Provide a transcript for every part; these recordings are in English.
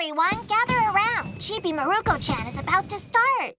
everyone, gather around. Chibi Maruko-chan is about to start.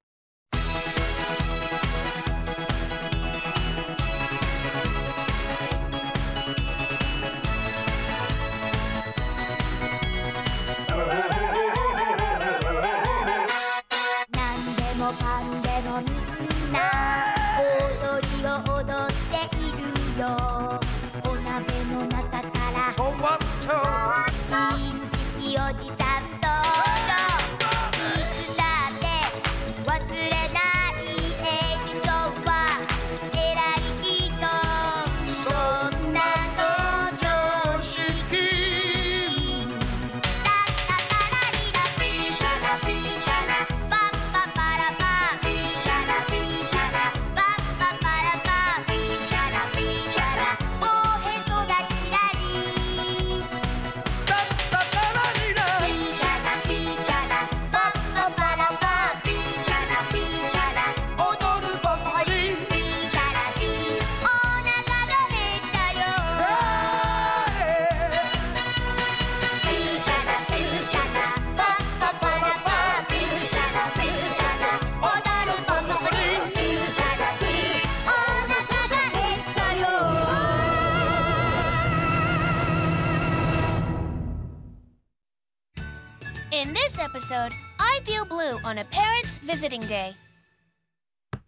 In this episode, I feel blue on a parent's visiting day.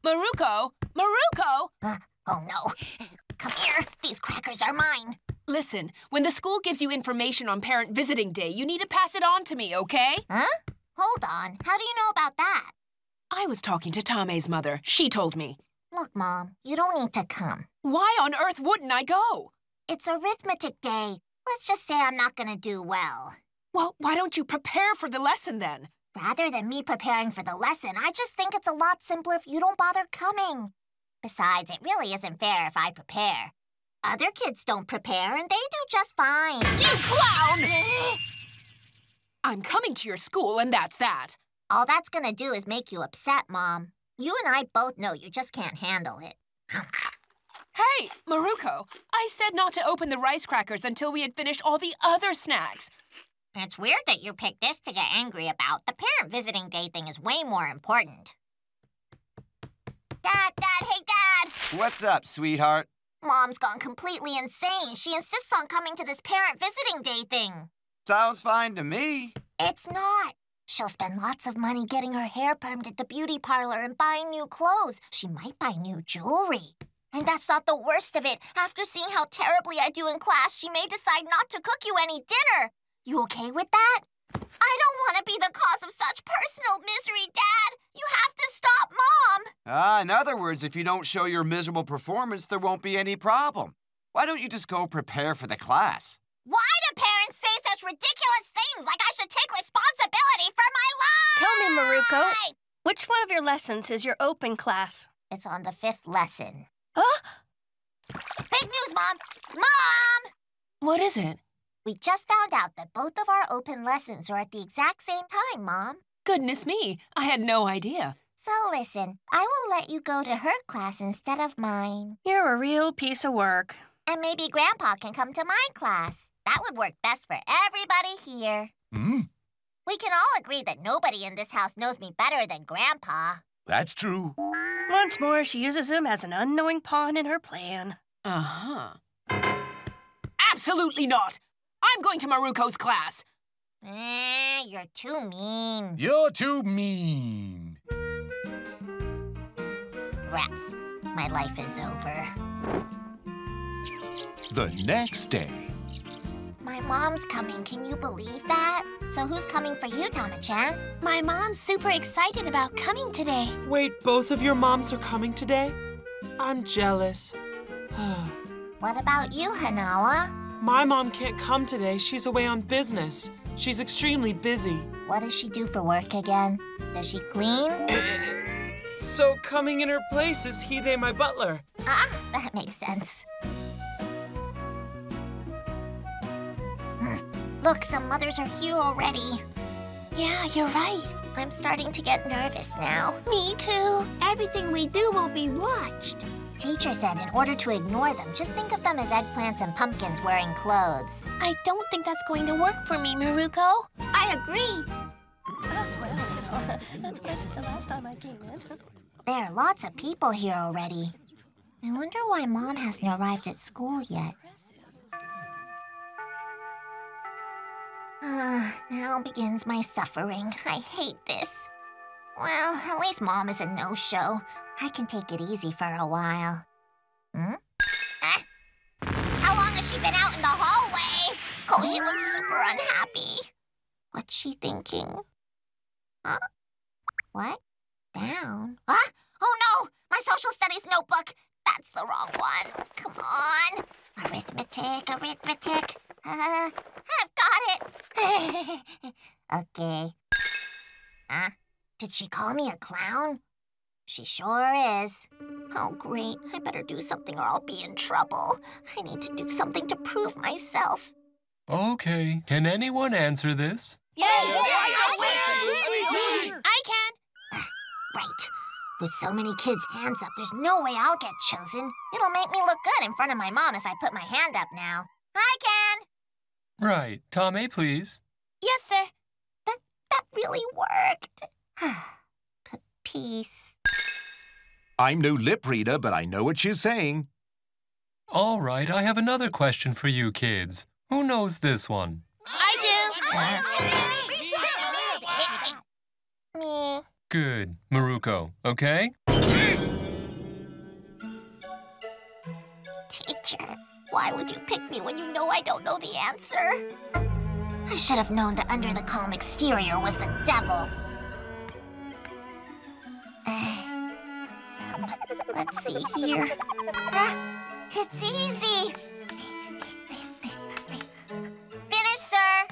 Maruko! Maruko! Uh, oh no. Come here. These crackers are mine. Listen, when the school gives you information on parent visiting day, you need to pass it on to me, okay? Huh? Hold on. How do you know about that? I was talking to Tamae's mother. She told me. Look, Mom, you don't need to come. Why on earth wouldn't I go? It's arithmetic day. Let's just say I'm not gonna do well. Well, why don't you prepare for the lesson then? Rather than me preparing for the lesson, I just think it's a lot simpler if you don't bother coming. Besides, it really isn't fair if I prepare. Other kids don't prepare, and they do just fine. You clown! I'm coming to your school, and that's that. All that's gonna do is make you upset, Mom. You and I both know you just can't handle it. Hey, Maruko, I said not to open the rice crackers until we had finished all the other snacks. It's weird that you picked this to get angry about. The parent visiting day thing is way more important. Dad, Dad, hey, Dad! What's up, sweetheart? Mom's gone completely insane. She insists on coming to this parent visiting day thing. Sounds fine to me. It's not. She'll spend lots of money getting her hair permed at the beauty parlor and buying new clothes. She might buy new jewelry. And that's not the worst of it. After seeing how terribly I do in class, she may decide not to cook you any dinner. You okay with that? I don't want to be the cause of such personal misery, Dad. You have to stop Mom. Ah, in other words, if you don't show your miserable performance, there won't be any problem. Why don't you just go prepare for the class? Why do parents say such ridiculous things like I should take responsibility for my life? Tell me, Maruko, which one of your lessons is your open class? It's on the fifth lesson. Huh? Big news, Mom! Mom! What is it? We just found out that both of our open lessons are at the exact same time, Mom. Goodness me, I had no idea. So listen, I will let you go to her class instead of mine. You're a real piece of work. And maybe Grandpa can come to my class. That would work best for everybody here. Hmm? We can all agree that nobody in this house knows me better than Grandpa. That's true. Once more, she uses him as an unknowing pawn in her plan. Uh-huh. Absolutely not! I'm going to Maruko's class. Eh, you're too mean. You're too mean. Rats, my life is over. The next day. My mom's coming, can you believe that? So who's coming for you, Tama-chan? My mom's super excited about coming today. Wait, both of your moms are coming today? I'm jealous. what about you, Hanawa? My mom can't come today. She's away on business. She's extremely busy. What does she do for work again? Does she clean? so coming in her place is he, they, my butler. Ah, that makes sense. Look, some mothers are here already. Yeah, you're right. I'm starting to get nervous now. Me too. Everything we do will be watched. Teacher said in order to ignore them, just think of them as eggplants and pumpkins wearing clothes. I don't think that's going to work for me, Maruko. I agree. That's what I agree. the last time I came in. There are lots of people here already. I wonder why Mom hasn't arrived at school yet. Ah, now begins my suffering. I hate this. Well, at least Mom is a no-show. I can take it easy for a while. Hmm? Ah! How long has she been out in the hallway? Oh, she looks super unhappy. What's she thinking? Huh? What? Down? Huh? Oh no! My social studies notebook! That's the wrong one. Come on. Arithmetic, arithmetic. Uh, I've got it. okay. Huh? Did she call me a clown? She sure is. Oh, great. I better do something or I'll be in trouble. I need to do something to prove myself. Okay, can anyone answer this? Yay! I can. Right. With so many kids' hands up, there's no way I'll get chosen. It'll make me look good in front of my mom if I put my hand up now. I can. Right, Tamae, please. Yes, sir. That that really worked. P- Peace. I'm no lip reader, but I know what she's saying. All right, I have another question for you kids. Who knows this one? I do. Me. Good. Maruko, okay? Teacher, why would you pick me when you know I don't know the answer? I should have known that under the calm exterior was the devil. Let's see here. Ah, it's easy. Finish, sir.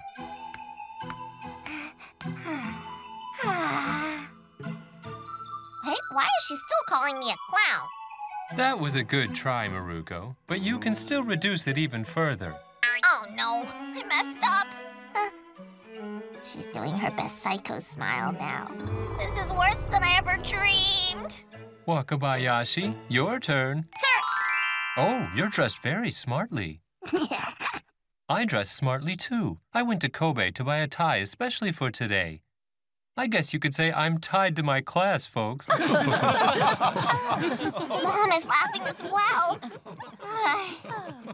Wait, why is she still calling me a clown? That was a good try, Maruko, but you can still reduce it even further. Oh no, I messed up. Uh, she's doing her best psycho smile now. This is worse than I ever dreamed. Wakabayashi, your turn. Sir! Oh, you're dressed very smartly. I dress smartly too. I went to Kobe to buy a tie especially for today. I guess you could say I'm tied to my class, folks. Mom is laughing as well.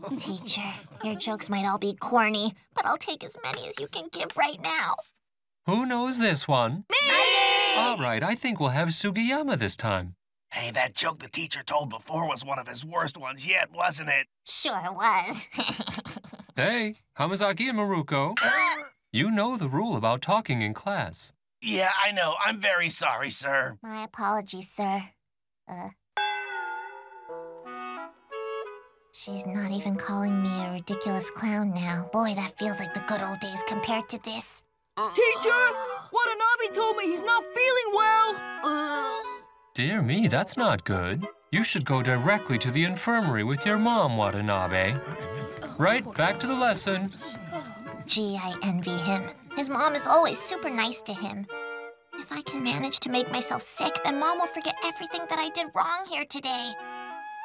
Teacher, your jokes might all be corny, but I'll take as many as you can give right now. Who knows this one? Me! All right, I think we'll have Sugiyama this time. Hey, that joke the teacher told before was one of his worst ones yet, wasn't it? Sure it was. Hey, Hamazaki and Maruko, you know the rule about talking in class. Yeah, I know. I'm very sorry, sir. My apologies, sir. Uh. She's not even calling me a ridiculous clown now. Boy, that feels like the good old days compared to this. Teacher, Watanabe told me he's not feeling well. Dear me, that's not good. You should go directly to the infirmary with your mom, Watanabe. Right, back to the lesson. Gee, I envy him. His mom is always super nice to him. If I can manage to make myself sick, then mom will forget everything that I did wrong here today.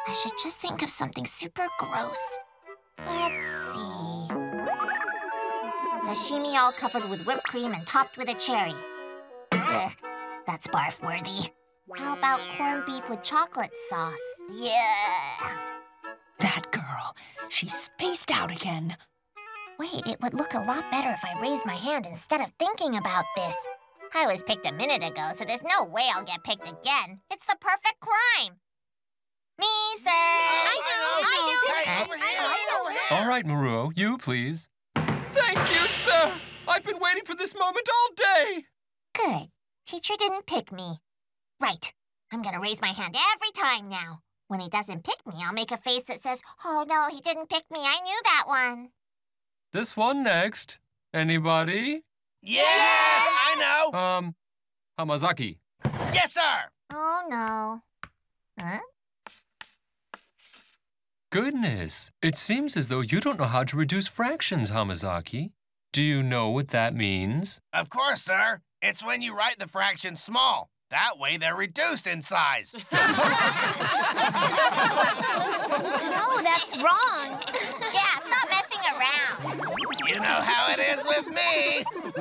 I should just think of something super gross. Let's see. Sashimi all covered with whipped cream and topped with a cherry. Ugh, that's barf worthy. How about corned beef with chocolate sauce? Yeah. That girl, she's spaced out again. Wait, it would look a lot better if I raised my hand instead of thinking about this. I was picked a minute ago, so there's no way I'll get picked again. It's the perfect crime. Me, sir. I know. I do. Hey, over here. Over here. All right, Maruo, you please. Thank you, sir. I've been waiting for this moment all day. Good. Teacher didn't pick me. Right. I'm gonna raise my hand every time now. When he doesn't pick me, I'll make a face that says, Oh no, he didn't pick me. I knew that one. This one next. Anybody? Yes, I know. Um, Hamazaki. Yes, sir. Oh no. Huh? Goodness, it seems as though you don't know how to reduce fractions, Hamazaki. Do you know what that means? Of course, sir. It's when you write the fraction small. That way they're reduced in size. No, that's wrong. Yeah, stop messing around. you know how it is with me.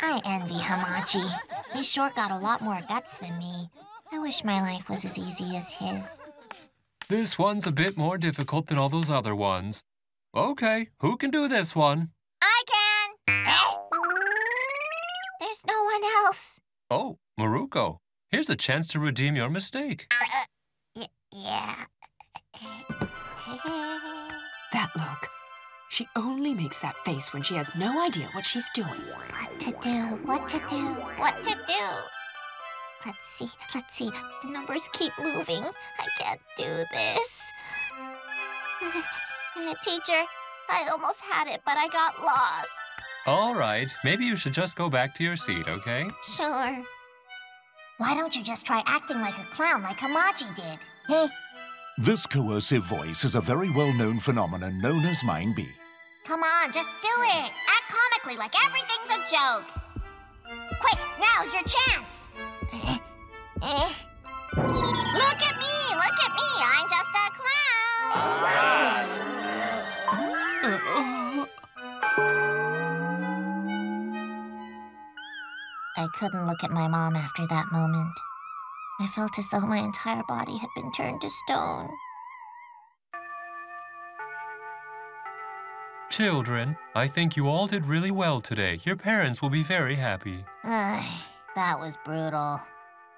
I envy Hamaji. He sure got a lot more guts than me. I wish my life was as easy as his. This one's a bit more difficult than all those other ones. Okay, who can do this one? Oh, Maruko. Here's a chance to redeem your mistake. Uh, uh, y- yeah. That look. She only makes that face when she has no idea what she's doing. What to do? What to do? What to do? Let's see. Let's see. The numbers keep moving. I can't do this. Uh, uh, teacher, I almost had it, but I got lost. All right, maybe you should just go back to your seat, okay? Sure. Why don't you just try acting like a clown like Hamaji did? Hey, This coercive voice is a very well-known phenomenon known as Mind Bee. come on, just do it. Act comically like everything's a joke. Quick, now's your chance. Eh? Look at look couldn't look at my mom after that moment. I felt as though my entire body had been turned to stone. Children, I think you all did really well today. Your parents will be very happy. Ugh, that was brutal.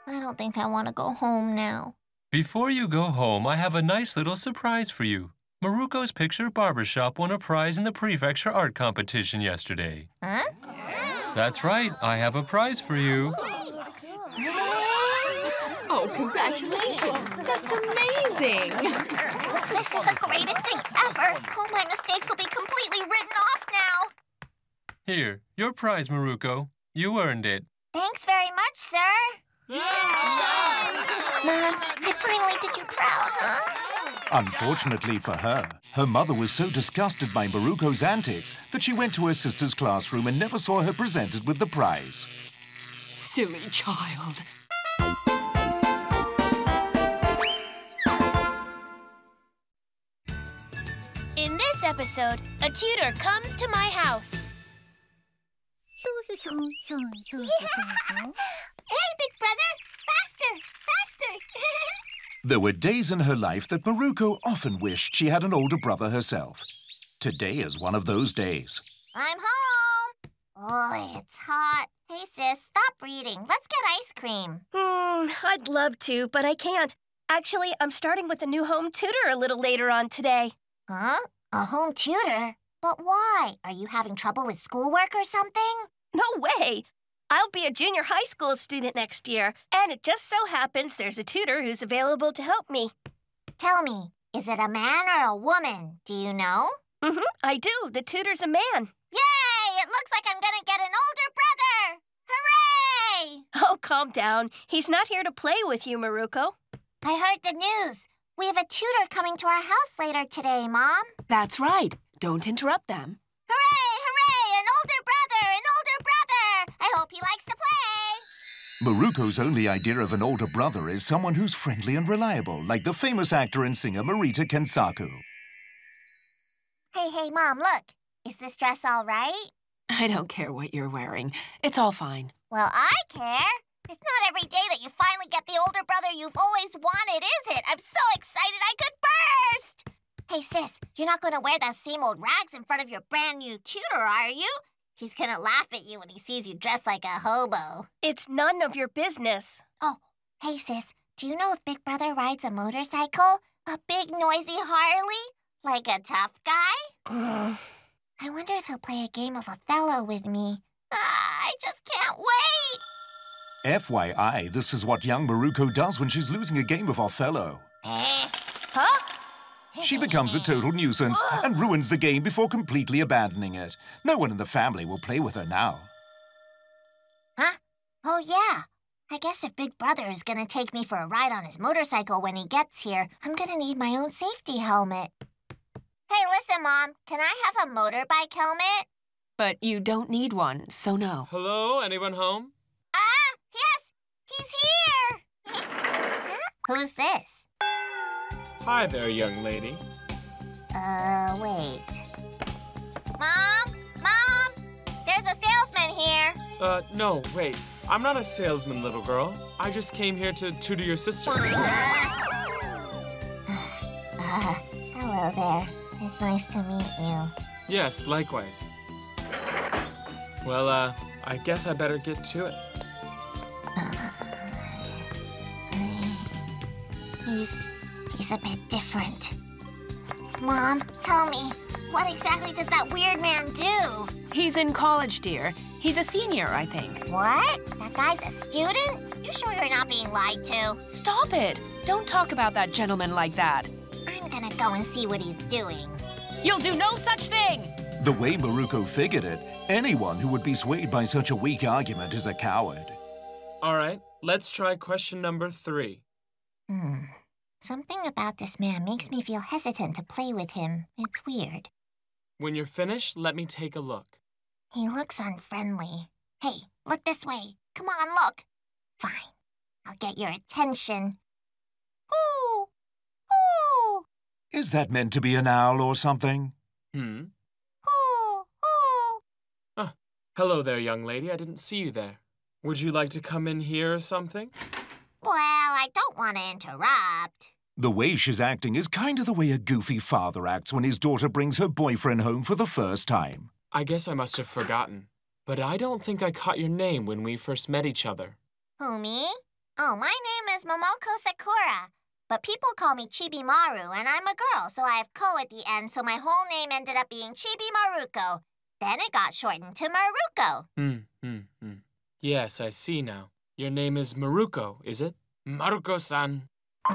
I don't think I want to go home now. Before you go home, I have a nice little surprise for you. Maruko's Picture Barbershop won a prize in the prefecture art competition yesterday. Huh? That's right, I have a prize for you. Oh, congratulations. That's amazing. This is the greatest thing ever. All my mistakes will be completely written off now. Here, your prize, Maruko. You earned it. Thanks very much, sir. Mom, I finally did you proud, huh? Unfortunately for her, her mother was so disgusted by Maruko's antics that she went to her sister's classroom and never saw her presented with the prize. Silly child. In this episode, a tutor comes to my house. hey, big brother. Faster, faster. There were days in her life that Maruko often wished she had an older brother herself. Today is one of those days. I'm home. Oh, it's hot. Hey, sis, stop reading. Let's get ice cream. Hmm, I'd love to, but I can't. Actually, I'm starting with a new home tutor a little later on today. Huh? A home tutor? But why? Are you having trouble with schoolwork or something? No way! I'll be a junior high school student next year, and it just so happens there's a tutor who's available to help me. Tell me, is it a man or a woman? Do you know? Mm-hmm, I do. The tutor's a man. Yay! It looks like I'm gonna get an older brother! Hooray! Oh, calm down. He's not here to play with you, Maruko. I heard the news. We have a tutor coming to our house later today, Mom. That's right. Don't interrupt them. Hooray! Hooray! Maruko's only idea of an older brother is someone who's friendly and reliable, like the famous actor and singer Morita Kensaku. Hey, hey, Mom, look. Is this dress all right? I don't care what you're wearing. It's all fine. Well, I care. It's not every day that you finally get the older brother you've always wanted, is it? I'm so excited I could burst! Hey, sis, you're not going to wear those same old rags in front of your brand new tutor, are you? He's going to laugh at you when he sees you dressed like a hobo. It's none of your business. Oh, hey, sis, do you know if Big Brother rides a motorcycle? A big, noisy Harley? Like a tough guy? Mm. I wonder if he'll play a game of Othello with me. Ah, I just can't wait! FYI, this is what young Maruko does when she's losing a game of Othello. Eh? Huh? She becomes a total nuisance and ruins the game before completely abandoning it. No one in the family will play with her now. Huh? Oh, yeah. I guess if Big Brother is gonna take me for a ride on his motorcycle when he gets here, I'm gonna need my own safety helmet. Hey, listen, Mom. Can I have a motorbike helmet? But you don't need one, so no. Hello, anyone home? Ah, yes! He's here! huh? Who's this? Hi there, young lady. Uh, wait. Mom? Mom? There's a salesman here. Uh, no, wait. I'm not a salesman, little girl. I just came here to tutor your sister. Uh, hello there. It's nice to meet you. Yes, likewise. Well, uh, I guess I better get to it. He's a bit different. Mom, tell me, what exactly does that weird man do? He's in college, dear. He's a senior, I think. What? That guy's a student? You sure you're not being lied to? Stop it! Don't talk about that gentleman like that. I'm gonna go and see what he's doing. You'll do no such thing! The way Maruko figured it, anyone who would be swayed by such a weak argument is a coward. All right, let's try question number three. Hmm. Something about this man makes me feel hesitant to play with him. It's weird. When you're finished, let me take a look. He looks unfriendly. Hey, look this way. Come on, look. Fine. I'll get your attention. Ooh! Ooh! Is that meant to be an owl or something? Hmm? Ooh! Ooh! Ah, hello there, young lady. I didn't see you there. Would you like to come in here or something? Well, I don't want to interrupt. The way she's acting is kind of the way a goofy father acts when his daughter brings her boyfriend home for the first time. I guess I must have forgotten. But I don't think I caught your name when we first met each other. Who, me? Oh, my name is Momoko Sakura. But people call me Chibi Maru, and I'm a girl, so I have ko at the end, so my whole name ended up being Chibi Maruko. Then it got shortened to Maruko. Hmm, hmm, hmm. Yes, I see now. Your name is Maruko, is it? Maruko-san.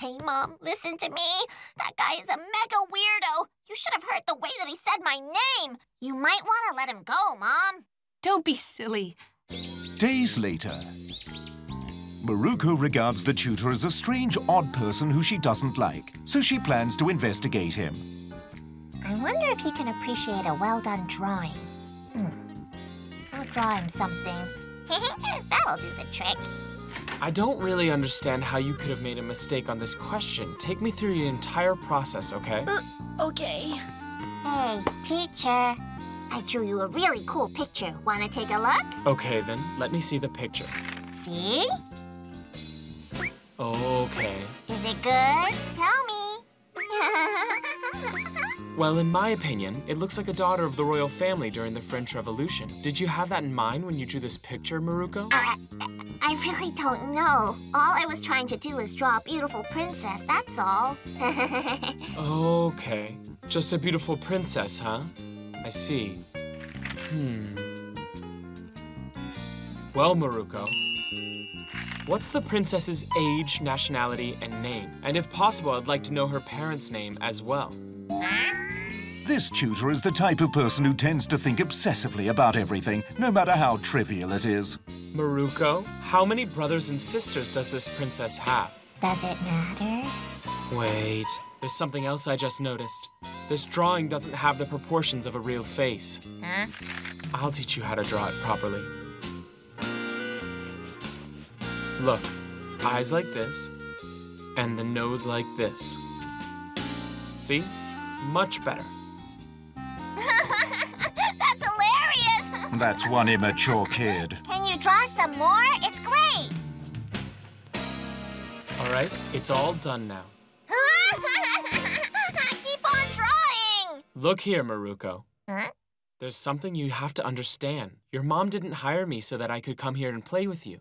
hey, Mom, listen to me. That guy is a mega weirdo. You should have heard the way that he said my name. You might want to let him go, Mom. Don't be silly. Days later, Maruko regards the tutor as a strange, odd person who she doesn't like, so she plans to investigate him. I wonder if he can appreciate a well-done drawing. I'll draw him something. That'll do the trick. I don't really understand how you could have made a mistake on this question. Take me through your entire process, okay? Uh, Okay. Hey, teacher. I drew you a really cool picture. Want to take a look? Okay, then, let me see the picture. See? Okay. Is it good? Tell me. Well, in my opinion, it looks like a daughter of the royal family during the French Revolution. Did you have that in mind when you drew this picture, Maruko? Uh, I really don't know. All I was trying to do is draw a beautiful princess, that's all. Okay. Just a beautiful princess, huh? I see. Hmm. Well, Maruko, what's the princess's age, nationality, and name? And if possible, I'd like to know her parents' name as well. This tutor is the type of person who tends to think obsessively about everything, no matter how trivial it is. Maruko, how many brothers and sisters does this princess have? Does it matter? Wait, there's something else I just noticed. This drawing doesn't have the proportions of a real face. Huh? I'll teach you how to draw it properly. Look, eyes like this, and the nose like this. See? Much better. That's one immature kid. Can you draw some more? It's great! All right, it's all done now. Keep on drawing! Look here, Maruko. Huh? There's something you have to understand. Your mom didn't hire me so that I could come here and play with you.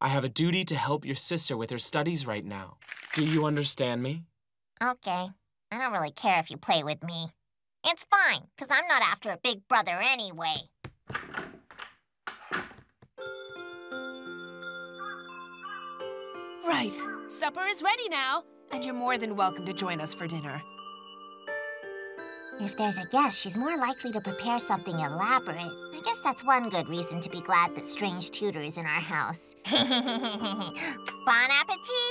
I have a duty to help your sister with her studies right now. Do you understand me? Okay. I don't really care if you play with me. It's fine, because I'm not after a big brother anyway. Right. Supper is ready now, and you're more than welcome to join us for dinner. If there's a guest, she's more likely to prepare something elaborate. I guess that's one good reason to be glad that Strange Tutor is in our house. bon appetit,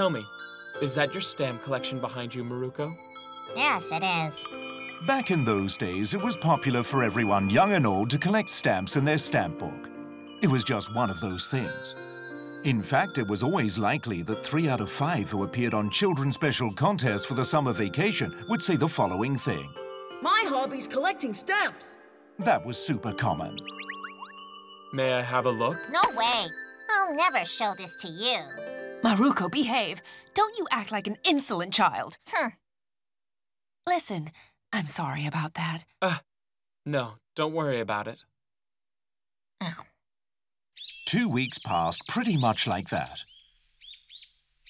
Tell me, is that your stamp collection behind you, Maruko? yes, it is. Back in those days, it was popular for everyone, young and old, to collect stamps in their stamp book. It was just one of those things. In fact, it was always likely that three out of five who appeared on children's special contests for the summer vacation would say the following thing. My hobby's collecting stamps. That was super common. May I have a look? No way. I'll never show this to you. Maruko, behave. Don't you act like an insolent child. Hmm. Listen, I'm sorry about that. Uh, no, don't worry about it. Two weeks passed pretty much like that.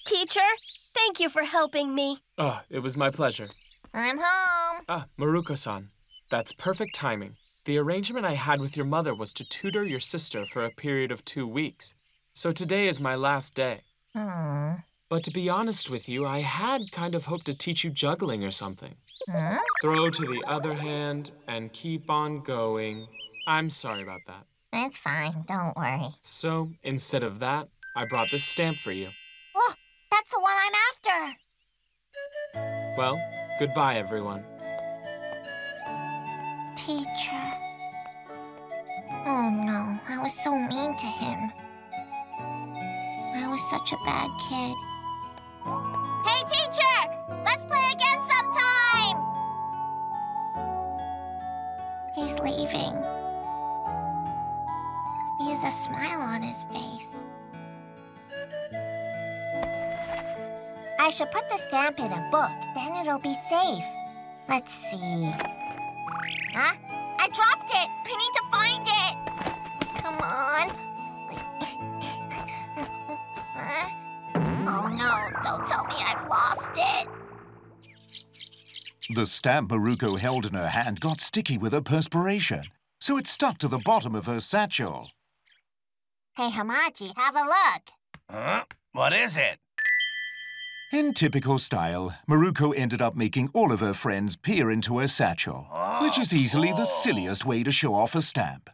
Teacher, thank you for helping me. Oh, it was my pleasure. I'm home. Ah, Maruko-san. That's perfect timing. The arrangement I had with your mother was to tutor your sister for a period of two weeks. So today is my last day. Hmm. But to be honest with you, I had kind of hoped to teach you juggling or something. Hmm? Throw to the other hand and keep on going. I'm sorry about that. It's fine. Don't worry. So, instead of that, I brought this stamp for you. Oh, that's the one I'm after. Well, goodbye, everyone. Teacher. Oh no, I was so mean to him. Was such a bad kid. Hey, teacher! Let's play again sometime! He's leaving. He has a smile on his face. I should put the stamp in a book, then it'll be safe. Let's see. Huh? I dropped it! I need to find it! Come on. Oh no, don't tell me I've lost it. The stamp Maruko held in her hand got sticky with her perspiration, so it stuck to the bottom of her satchel. Hey, Hamaji, have a look. Huh? What is it? In typical style, Maruko ended up making all of her friends peer into her satchel, which oh, is easily the silliest way to show off a stamp.